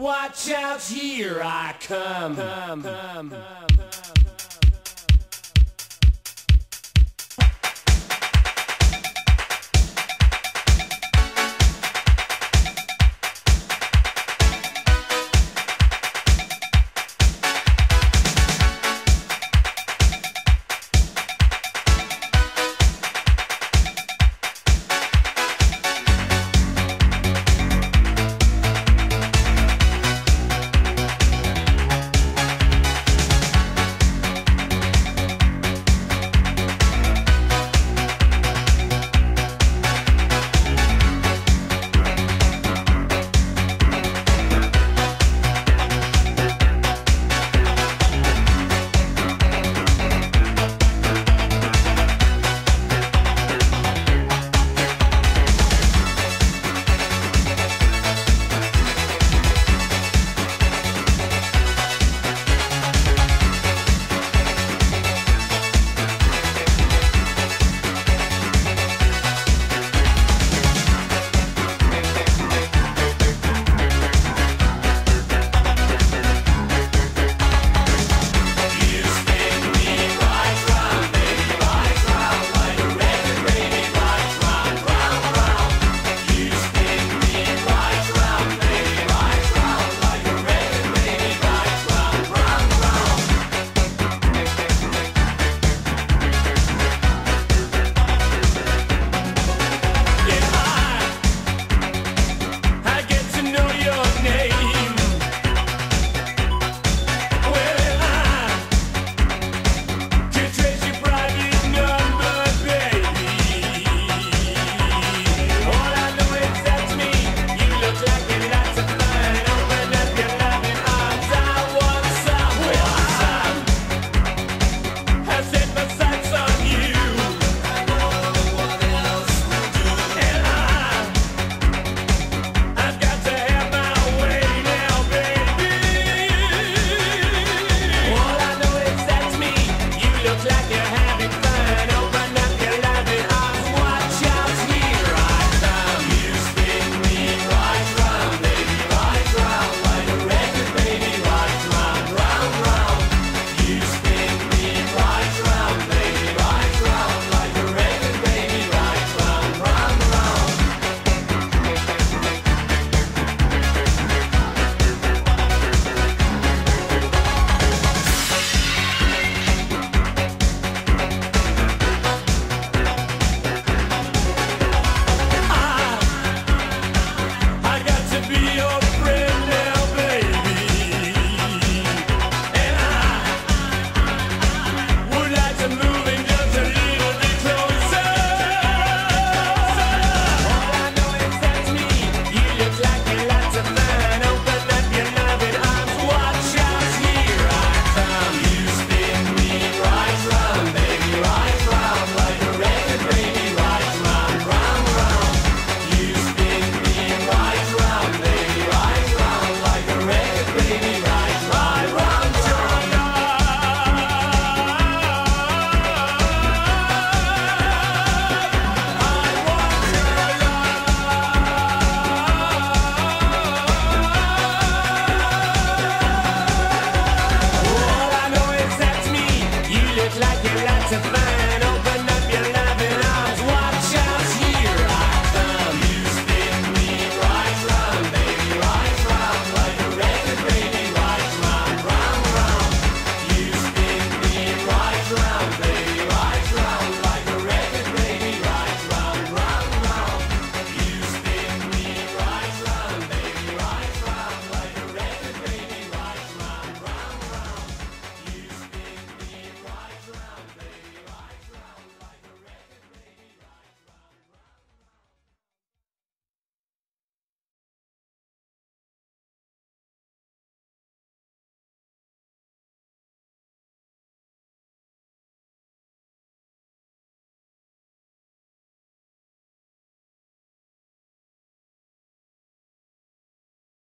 Watch out, here I come. come, come, come to man.